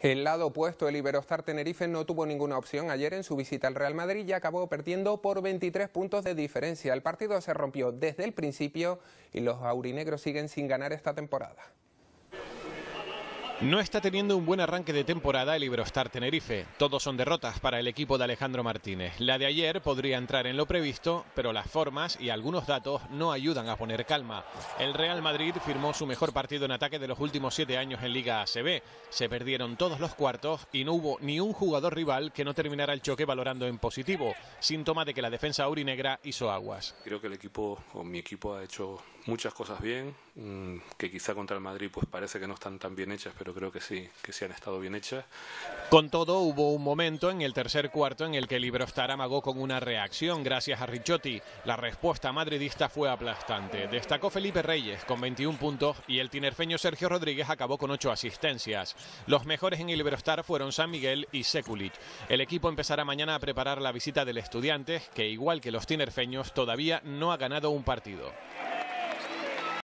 El lado opuesto, el Iberostar Tenerife no tuvo ninguna opción ayer en su visita al Real Madrid y acabó perdiendo por 23 puntos de diferencia. El partido se rompió desde el principio y los aurinegros siguen sin ganar esta temporada. No está teniendo un buen arranque de temporada el Iberostar Tenerife. Todos son derrotas para el equipo de Alejandro Martínez. La de ayer podría entrar en lo previsto, pero las formas y algunos datos no ayudan a poner calma. El Real Madrid firmó su mejor partido en ataque de los últimos siete años en Liga ACB. Se perdieron todos los cuartos y no hubo ni un jugador rival que no terminara el choque valorando en positivo, síntoma de que la defensa aurinegra hizo aguas. Creo que el equipo, o mi equipo, ha hecho muchas cosas bien, mm, que quizá contra el Madrid pues parece que no están tan bien hechas, pero creo que sí, que sí han estado bien hechas. Con todo, hubo un momento en el tercer cuarto en el que el Iberostar amagó con una reacción gracias a Ricciotti. La respuesta madridista fue aplastante. Destacó Felipe Reyes con 21 puntos y el tinerfeño Sergio Rodríguez acabó con 8 asistencias. Los mejores en el Iberostar fueron San Miguel y Sekulic. El equipo empezará mañana a preparar la visita del Estudiantes, que igual que los tinerfeños todavía no ha ganado un partido.